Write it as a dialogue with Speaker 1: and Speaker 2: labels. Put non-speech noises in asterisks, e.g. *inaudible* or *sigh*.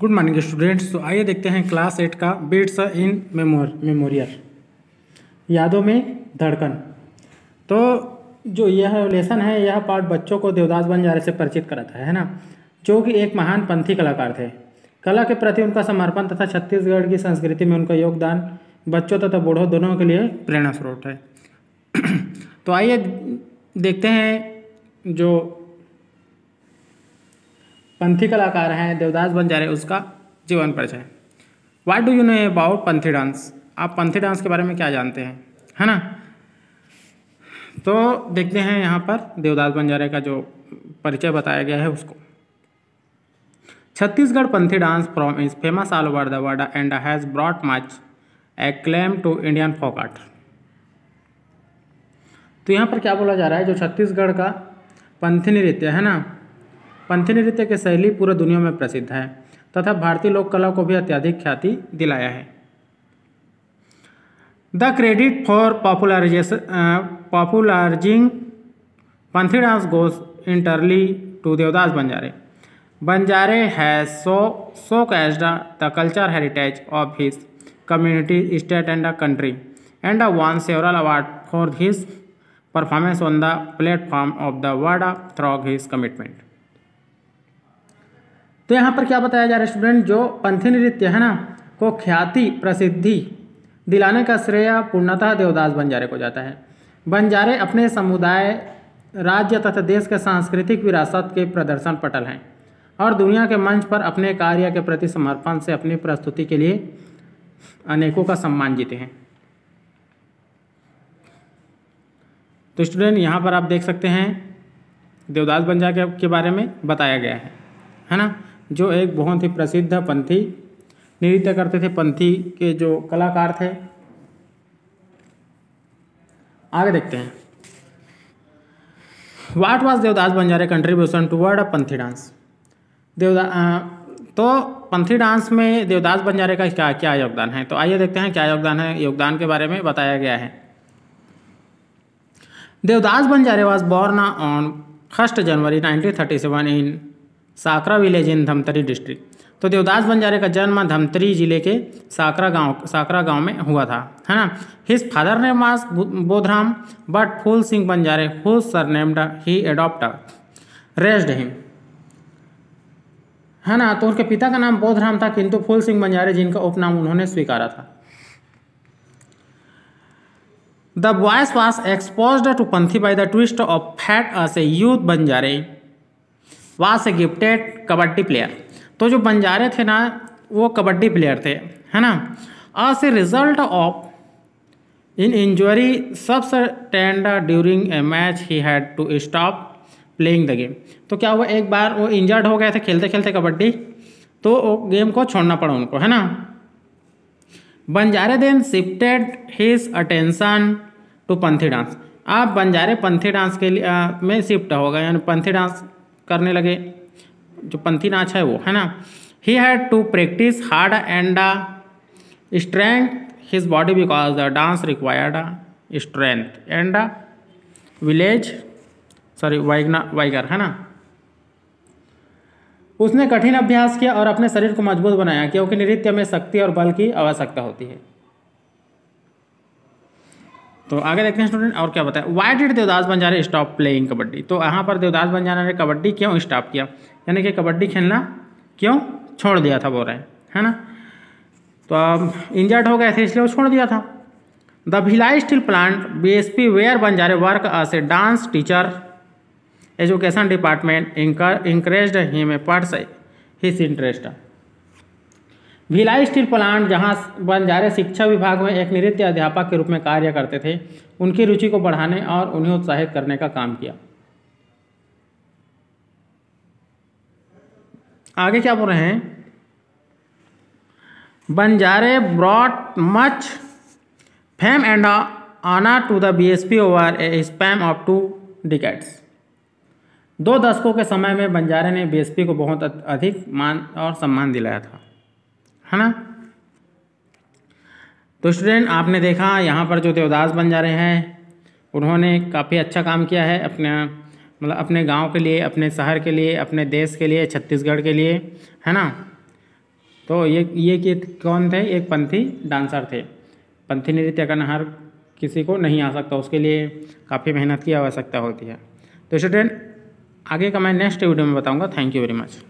Speaker 1: Good morning students तो आइए देखते हैं क्लास एट का बिट्स इन मेमोर मेमोरियल यादों में धड़कन. तो जो यह लेसन है, यह पाठ बच्चों को देवदास बंजारे से परिचित कराता है है ना? जो कि एक महान पंथी कलाकार थे। कला के प्रति उनका समर्पण तथा छत्तीसगढ़ की संस्कृति में उनका योगदान बच्चों तथा बूढ़ों दोनों के लिए प्रेरणा स्रोत है। *clears throat* तो आइए देखते हैं जो पंथी कलाकार हैं, देवदास बंजारे उसका जीवन परिचय। What do you know about Panthi dance आप पंथी डांस के बारे में क्या जानते हैं? है ना? तो देखते हैं यहाँ पर देवदास बंजारे का जो परिचय बताया गया है उसको। Chhattisgarh Panthi dance from is famous all over the world and has brought much claim to Indian folk art तो यहाँ पर क्या बोला जा रहा है? जो छत्तीसगढ़ का पंथी नृत्य है ना पंथी नृत्य की शैली पूरे दुनिया में प्रसिद्ध है, तथा भारतीय लोक कला को भी अत्यधिक ख्याति दिलाया है। The credit for popularisation popularising Panthi dance goes entirely to Devdas Banjare Banjare has so so cased the culture heritage of his community state and the country and won several award for his performance on the platform of the world through his commitment तो यहाँ पर क्या बताया जा रहा है student जो पंथी नृत्य है ना, को ख्याति, प्रसिद्धि दिलाने का श्रेय पूर्णतः देवदास बंजारे को जाता है। बंजारे अपने समुदाय, राज्य तथा देश के सांस्कृतिक विरासत के प्रदर्शन पटल हैं और दुनिया के मंच पर अपने कार्य के प्रति समर्पण से अपनी प्रस्तुति के लिए अनेकों का सम्मान जीते हैं। तो स्टूडेंट यहाँ पर आप देख सकते हैं, देवदास बंजारे के बारे में बताया गया है है ना? जो एक बहुत ही प्रसिद्ध पंथी नृत्य करते थे पंथी के जो कलाकार थे। आगे देखते हैं। What was Devdas Banjare contribution toward a Panthi dance देवदा तो पंथी डांस में देवदास बंजारे का क्या क्या योगदान है? तो आइए देखते हैं क्या योगदान है, योगदान के बारे में बताया गया है। Devdas Banjare was born on first January 1937 in Sakra village in Dhamtari district. तो देवदास बंजारे का जन्म धमतरी ज़िले के साकरा गाँव साकरा गाँव में हुआ था, है ना? हिज फादर ने मास Bodhram but Phool Singh Banjare who sir named he adopt raised him है ना? तो उनके पिता का नाम बोधराम था, किंतु फूल सिंह बंजारे जिनका उपनाम उन्होंने स्वीकारा था। The boys was expose to Panthi by the twist of fate as a youth Banjare. Was a gifted kabaddi player तो जो बंजारे थे ना वो कबड्डी प्लेयर थे है ना? As a result of in injury sustained during a match he had to stop playing the game तो क्या हुआ एक बार वो इंजर्ड हो गए थे खेलते खेलते कबड्डी? तो गेम को छोड़ना पड़ा उनको है ना? Banjare then shifted his attention to Panthi dance आप बंजारे पंथी डांस के लिए आ, में शिफ्ट हो गए यानी पंथी डांस करने लगे। जो पंथी नाच है वो, है ना? He had to practise hard and strength his body because the dance required strength and village sorry वाइगना vigour है ना? उसने कठिन अभ्यास किया और अपने शरीर को मज़बूत बनाया, क्योंकि नृत्य में शक्ति और बल की आवश्यकता होती है। तो आगे देखते हैं स्टूडेंट और क्या बताया why did Devdas Banjare stop playing kabaddi? तो यहाँ पर देवदास बंजारा ने कबड्डी क्यों स्टॉप किया? यानी कि कबड्डी खेलना क्यों छोड़ दिया था, बोल रहे हैं। है ना? तो अब इंजर्ड हो गए थे, इसलिए वो छोड़ दिया था। The Bhilai steel plant B S P where Banjare work as a dance teacher education department encourage him a purse his interest Bhilai steel plant, जहाँ बंजारे शिक्षा विभाग में एक नृत्य अध्यापक के रूप में कार्य करते थे, उनकी रुचि को बढ़ाने और उन्हें उत्साहित करने का काम किया। आगे क्या बोल रहे हैं? Banjare brought much fame and आना to the B S P over a span of two decades दो दशकों के समय में बंजारे ने बीएसपी को बहुत अधिक मान और सम्मान दिलाया था। है ना? तो स्टूडेंट आपने देखा, यहाँ पर जो देवदास बन जा रहे हैं, उन्होंने काफ़ी अच्छा काम किया है अपने मतलब अपने गाँव के लिए, अपने शहर के लिए, अपने देश के लिए, छत्तीसगढ़ के लिए, है ना? तो ये ये कि कौन थे? एक पंथी डांसर थे। पंथी नृत्य करना हर किसी को नहीं आ सकता, उसके लिए काफ़ी मेहनत की आवश्यकता होती है। तो स्टूडेंट आगे का मैं नेक्स्ट वीडियो में बताऊँगा। Thank you very much